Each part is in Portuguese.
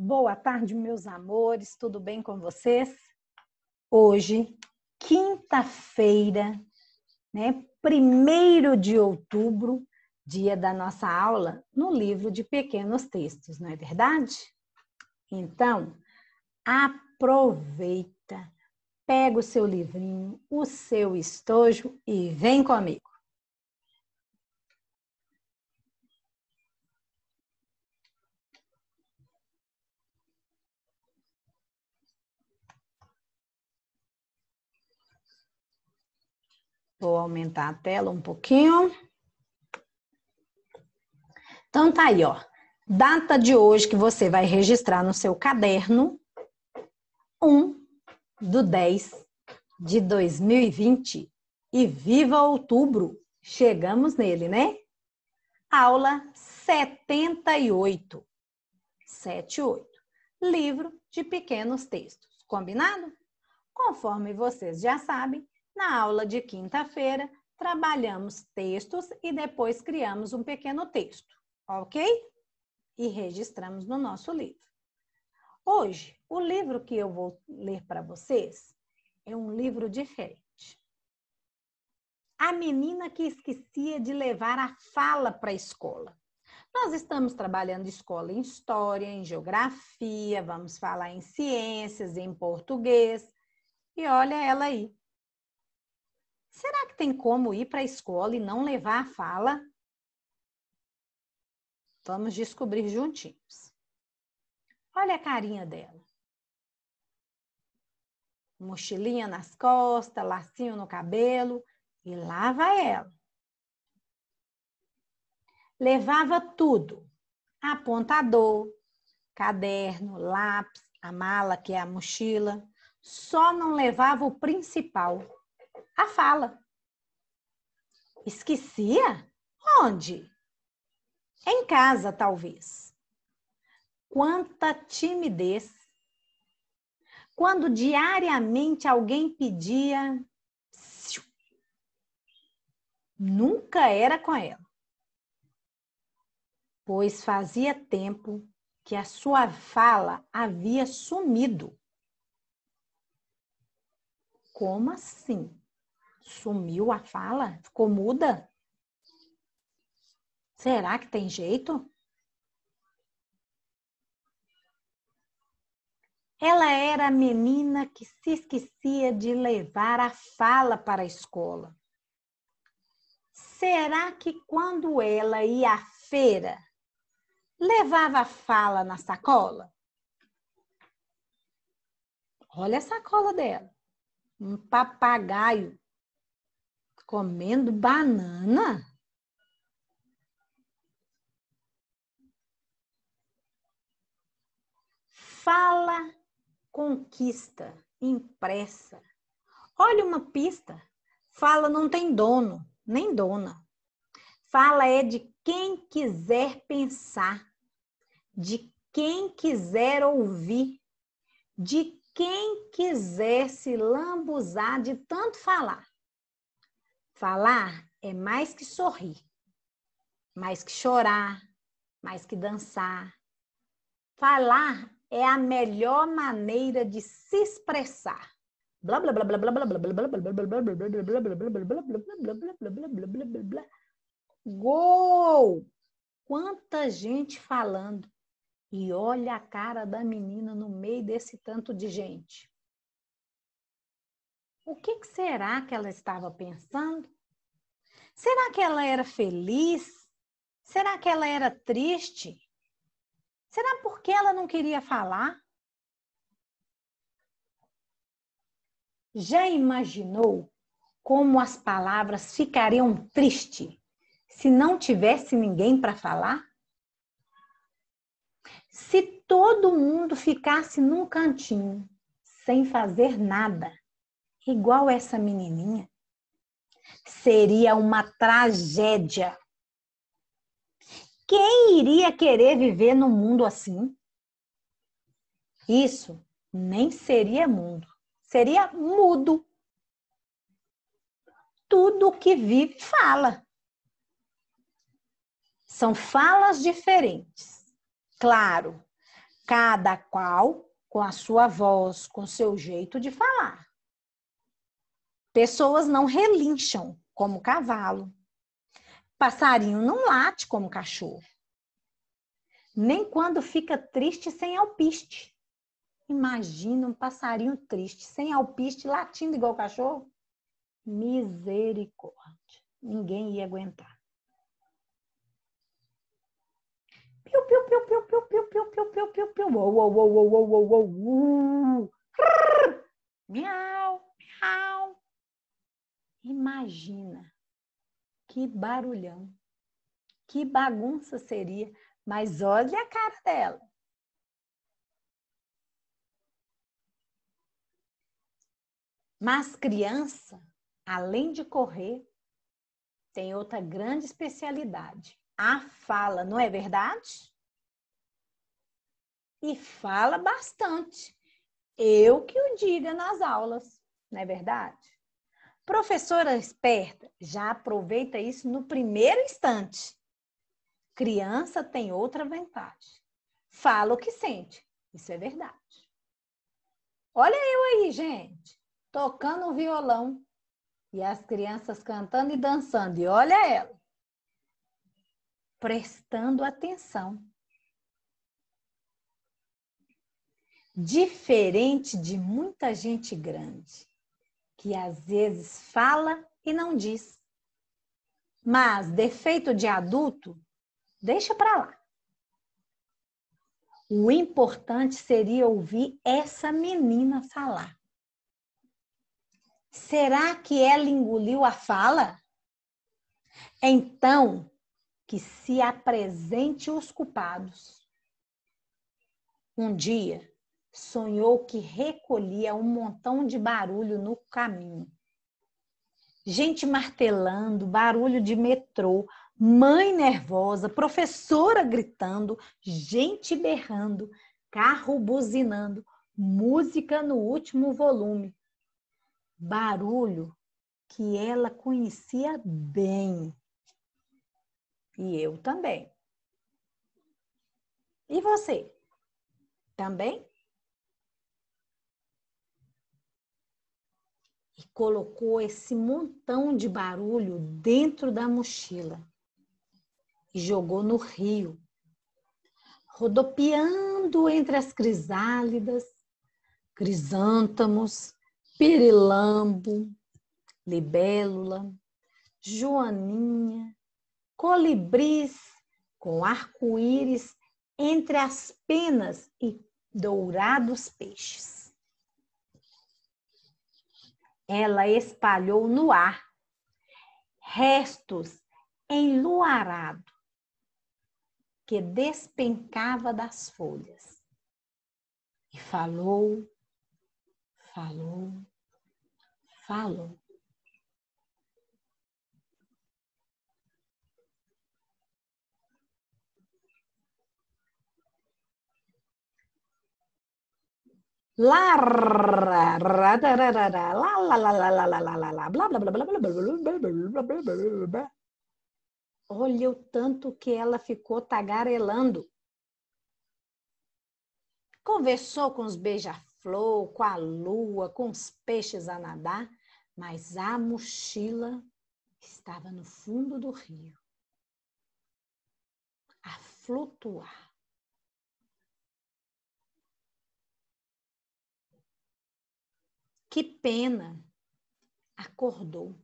Boa tarde, meus amores, tudo bem com vocês? Hoje, quinta-feira, né, primeiro de outubro, dia da nossa aula no livro de pequenos textos, não é verdade? Então, aproveita, pega o seu livrinho, o seu estojo e vem comigo. Vou aumentar a tela um pouquinho. Então tá aí, ó. Data de hoje que você vai registrar no seu caderno, 1 do 10 de 2020. E viva outubro! Chegamos nele, né? Aula 78. 78. Livro de pequenos textos. Combinado? Conforme vocês já sabem, na aula de quinta-feira, trabalhamos textos e depois criamos um pequeno texto, ok? E registramos no nosso livro. Hoje, o livro que eu vou ler para vocês é um livro diferente. A menina que esquecia de levar a fala para a escola. Nós estamos trabalhando escola em história, em geografia, vamos falar em ciências, em português. E olha ela aí, Será que tem como ir para a escola e não levar a fala? Vamos descobrir juntinhos. Olha a carinha dela. Mochilinha nas costas, lacinho no cabelo e lá vai ela. Levava tudo: apontador, caderno, lápis, a mala, que é a mochila. Só não levava o principal, a fala. Esquecia? Onde? Em casa, talvez. Quanta timidez. Quando diariamente alguém pedia, nunca era com ela. Pois fazia tempo que a sua fala havia sumido. Como assim? Sumiu a fala? Ficou muda? Será que tem jeito? Ela era a menina que se esquecia de levar a fala para a escola. Será que quando ela ia à feira, levava a fala na sacola? Olha a sacola dela. Um papagaio comendo banana? Fala conquista impressa. Olha uma pista. Fala não tem dono, nem dona. Fala é de quem quiser pensar, de quem quiser ouvir, de quem quiser se lambuzar de tanto falar. Falar é mais que sorrir, mais que chorar, mais que dançar. Falar é a melhor maneira de se expressar. Blá blá blá blá blá blá blá blá blá blá blá blá blá blá blá blá blá blá Gol! Quanta gente falando. E olha a cara da menina no meio desse tanto de gente. O que, que será que ela estava pensando? Será que ela era feliz? Será que ela era triste? Será porque ela não queria falar? Já imaginou como as palavras ficariam tristes se não tivesse ninguém para falar? Se todo mundo ficasse num cantinho, sem fazer nada, igual essa menininha, seria uma tragédia. Quem iria querer viver num mundo assim? Isso nem seria mundo, seria mudo. Tudo que vive fala. São falas diferentes. Claro, cada qual com a sua voz, com seu jeito de falar. Pessoas não relincham como cavalo. Passarinho não late como cachorro. Nem quando fica triste sem alpiste. Imagina um passarinho triste, sem alpiste, latindo igual cachorro. Misericórdia. Ninguém ia aguentar. Piu, piu, piu, piu, piu, piu, piu, piu, piu, piu, piu. Uou, uou, uou, uou, uou, uou, uou. Miau. Imagina que barulhão. Que bagunça seria. Mas olha a cara dela. Mas criança, além de correr, tem outra grande especialidade, a fala, não é verdade? E fala bastante. Eu que o diga nas aulas, não é verdade? Professora esperta já aproveita isso no primeiro instante. Criança tem outra vantagem. Fala o que sente. Isso é verdade. Olha eu aí, gente, tocando o violão e as crianças cantando e dançando. E olha ela, prestando atenção. Diferente de muita gente grande, que às vezes fala e não diz. Mas defeito de adulto, deixa para lá. O importante seria ouvir essa menina falar. Será que ela engoliu a fala? Então, que se apresente os culpados. Um dia, sonhou que recolhia um montão de barulho no caminho. Gente martelando, barulho de metrô, mãe nervosa, professora gritando, gente berrando, carro buzinando, música no último volume barulho que ela conhecia bem. E eu também. E você? Também? E colocou esse montão de barulho dentro da mochila e jogou no rio, rodopiando entre as crisálidas, crisântamos, pirilambo, libélula, joaninha, colibris com arco-íris entre as penas e dourados peixes. Ela espalhou no ar restos enluarado que despencava das folhas e falou falou, falou. Blá Olha o tanto que ela ficou tagarelando. Conversou com os beija flor, com a lua, com os peixes a nadar, mas a mochila estava no fundo do rio, a flutuar. Que pena! Acordou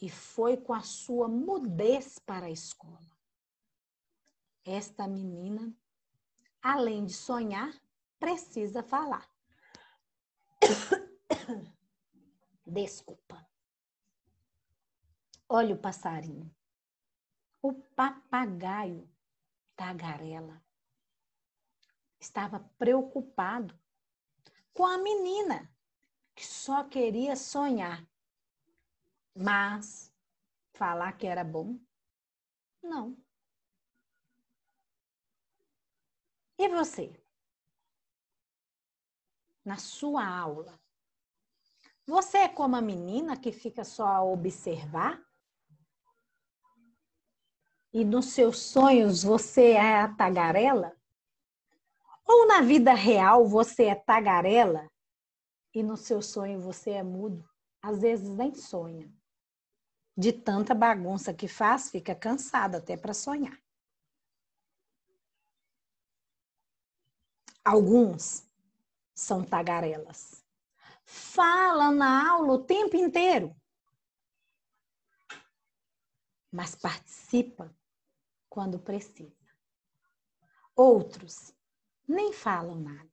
e foi com a sua mudez para a escola. Esta menina, além de sonhar, precisa falar. Desculpa. Olha o passarinho. O papagaio tagarela estava preocupado com a menina que só queria sonhar. Mas falar que era bom, não. E você? na sua aula. Você é como a menina que fica só a observar? E nos seus sonhos você é a tagarela? Ou na vida real você é tagarela e no seu sonho você é mudo? Às vezes nem sonha. De tanta bagunça que faz, fica cansado até para sonhar. Alguns são tagarelas. Falam na aula o tempo inteiro, mas participa quando precisa. Outros nem falam nada.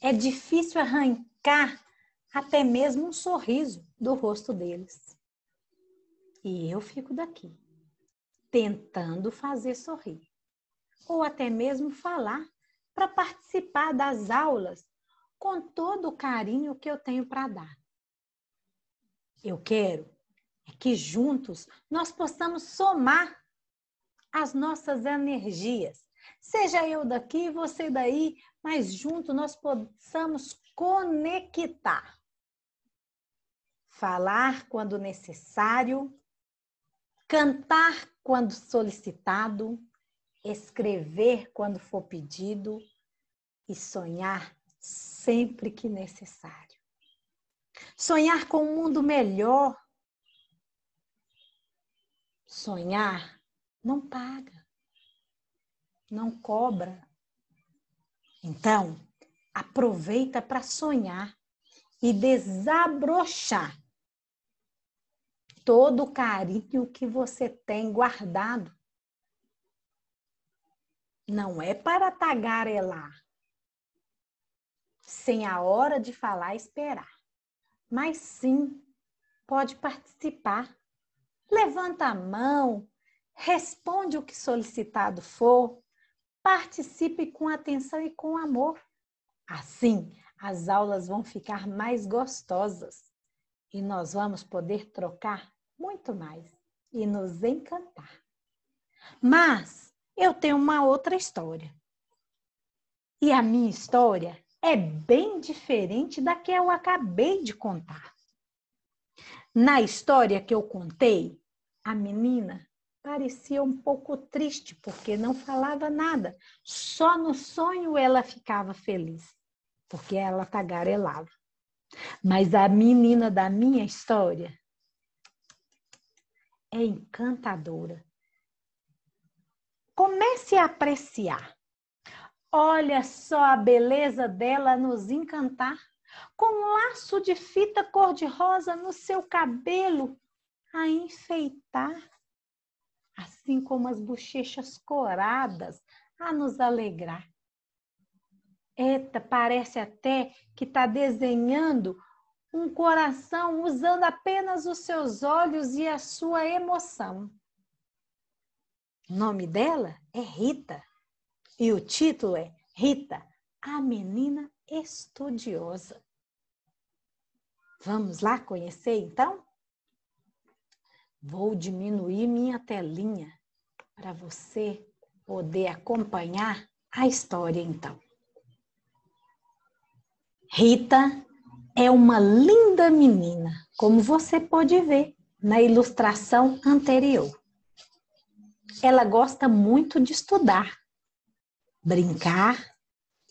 É difícil arrancar até mesmo um sorriso do rosto deles. E eu fico daqui, tentando fazer sorrir, ou até mesmo falar para participar das aulas com todo o carinho que eu tenho para dar. Eu quero é que juntos nós possamos somar as nossas energias. Seja eu daqui, você daí, mas juntos nós possamos conectar. Falar quando necessário, cantar quando solicitado, escrever quando for pedido e sonhar sempre que necessário. Sonhar com um mundo melhor. Sonhar não paga, não cobra. Então, aproveita para sonhar e desabrochar todo o carinho que você tem guardado não é para tagarelar, sem a hora de falar esperar, mas sim pode participar. Levanta a mão, responde o que solicitado for, participe com atenção e com amor. Assim, as aulas vão ficar mais gostosas e nós vamos poder trocar muito mais e nos encantar. Mas eu tenho uma outra história. E a minha história é bem diferente da que eu acabei de contar. Na história que eu contei, a menina parecia um pouco triste porque não falava nada. Só no sonho ela ficava feliz, porque ela tagarelava. Mas a menina da minha história é encantadora. Comece a apreciar. Olha só a beleza dela nos encantar, com um laço de fita cor-de-rosa no seu cabelo a enfeitar, assim como as bochechas coradas a nos alegrar. Eita, parece até que está desenhando um coração usando apenas os seus olhos e a sua emoção. O nome dela é Rita. E o título é Rita, a menina estudiosa. Vamos lá conhecer então? Vou diminuir minha telinha para você poder acompanhar a história então. Rita é uma linda menina, como você pode ver na ilustração anterior ela gosta muito de estudar, brincar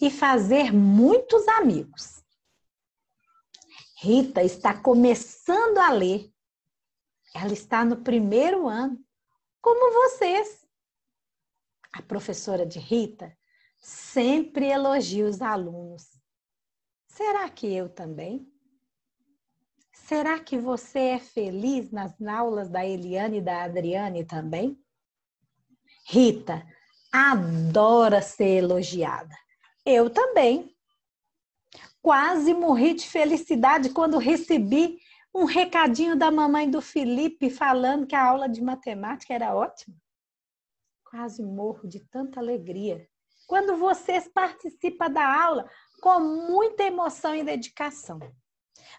e fazer muitos amigos. Rita está começando a ler. Ela está no primeiro ano, como vocês. A professora de Rita sempre elogia os alunos. Será que eu também? Será que você é feliz nas aulas da Eliane e da Adriane também? Rita adora ser elogiada. Eu também. Quase morri de felicidade quando recebi um recadinho da mamãe do Felipe falando que a aula de matemática era ótima. Quase morro de tanta alegria. Quando vocês participam da aula com muita emoção e dedicação.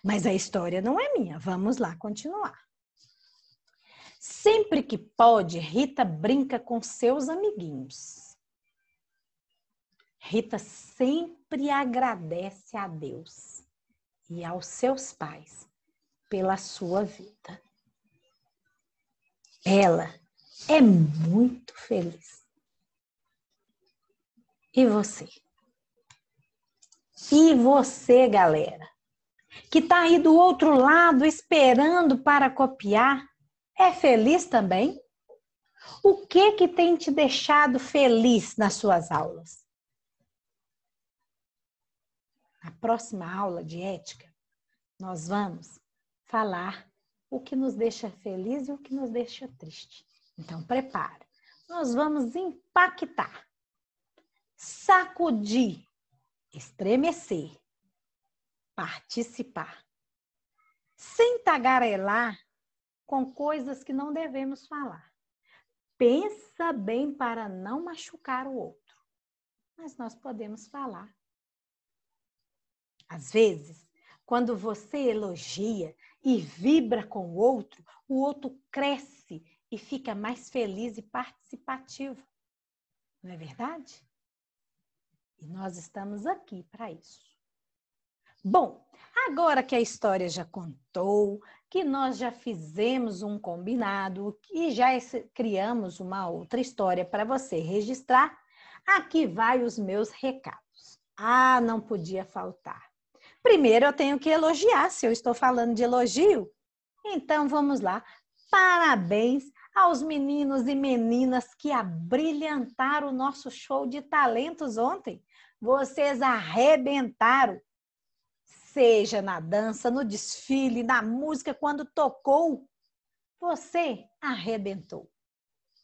Mas a história não é minha. Vamos lá continuar. Sempre que pode, Rita brinca com seus amiguinhos. Rita sempre agradece a Deus e aos seus pais pela sua vida. Ela é muito feliz. E você? E você, galera, que está aí do outro lado esperando para copiar, é feliz também? O que que tem te deixado feliz nas suas aulas? Na próxima aula de ética, nós vamos falar o que nos deixa feliz e o que nos deixa triste. Então, prepare. Nós vamos impactar, sacudir, estremecer, participar, sem tagarelar com coisas que não devemos falar. Pensa bem para não machucar o outro, mas nós podemos falar. Às vezes, quando você elogia e vibra com o outro, o outro cresce e fica mais feliz e participativo. Não é verdade? E nós estamos aqui para isso. Bom, agora que a história já contou, que nós já fizemos um combinado e já criamos uma outra história para você registrar, aqui vai os meus recados. Ah, não podia faltar. Primeiro eu tenho que elogiar, se eu estou falando de elogio. Então vamos lá. Parabéns aos meninos e meninas que abrilhantaram o nosso show de talentos ontem. Vocês arrebentaram. Seja na dança, no desfile, na música, quando tocou, você arrebentou.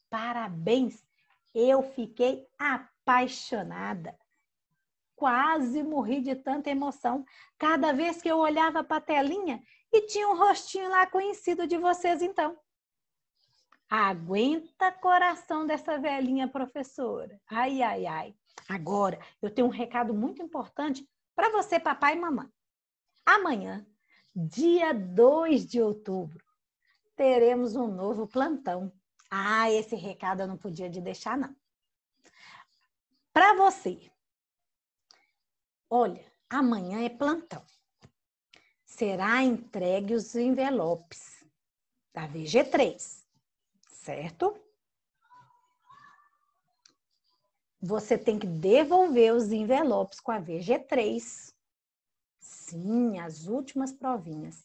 Parabéns! Eu fiquei apaixonada quase morri de tanta emoção. Cada vez que eu olhava para a telinha e tinha um rostinho lá conhecido de vocês, então. Aguenta coração dessa velhinha professora. Ai, ai, ai. Agora, eu tenho um recado muito importante para você, papai e mamãe. Amanhã, dia 2 de outubro, teremos um novo plantão. Ah, esse recado eu não podia de deixar, não. Para você Olha, amanhã é plantão. Será entregue os envelopes da VG3, certo? Você tem que devolver os envelopes com a VG3. Sim, as últimas provinhas.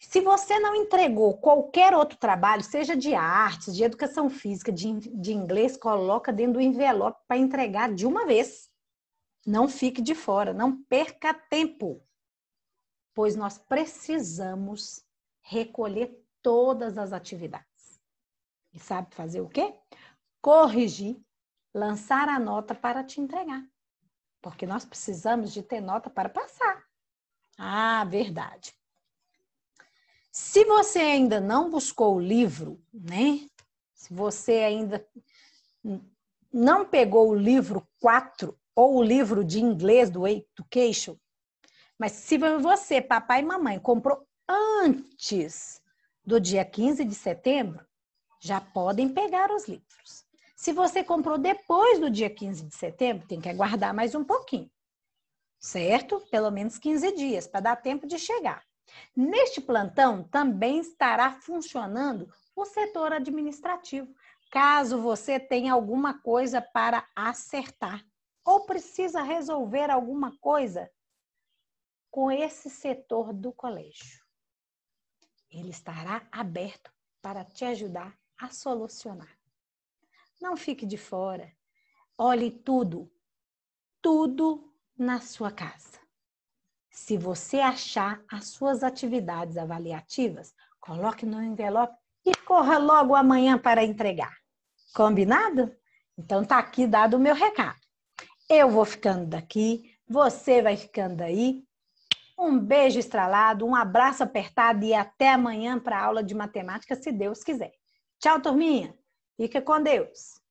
Se você não entregou qualquer outro trabalho, seja de artes, de educação física, de, de inglês, coloca dentro do envelope para entregar de uma vez. Não fique de fora, não perca tempo, pois nós precisamos recolher todas as atividades. E sabe fazer o quê? Corrigir, lançar a nota para te entregar. Porque nós precisamos de ter nota para passar. Ah, verdade. Se você ainda não buscou o livro, né? Se você ainda não pegou o livro 4 ou o livro de inglês do Education, mas se você, papai e mamãe, comprou antes do dia 15 de setembro, já podem pegar os livros. Se você comprou depois do dia 15 de setembro, tem que aguardar mais um pouquinho, certo? Pelo menos 15 dias, para dar tempo de chegar. Neste plantão também estará funcionando o setor administrativo, caso você tenha alguma coisa para acertar ou precisa resolver alguma coisa com esse setor do colégio. Ele estará aberto para te ajudar a solucionar. Não fique de fora. Olhe tudo, tudo na sua casa. Se você achar as suas atividades avaliativas, coloque no envelope e corra logo amanhã para entregar. Combinado? Então tá aqui dado o meu recado. Eu vou ficando daqui, você vai ficando aí. Um beijo estralado, um abraço apertado e até amanhã para a aula de matemática, se Deus quiser. Tchau, turminha. Fica com Deus.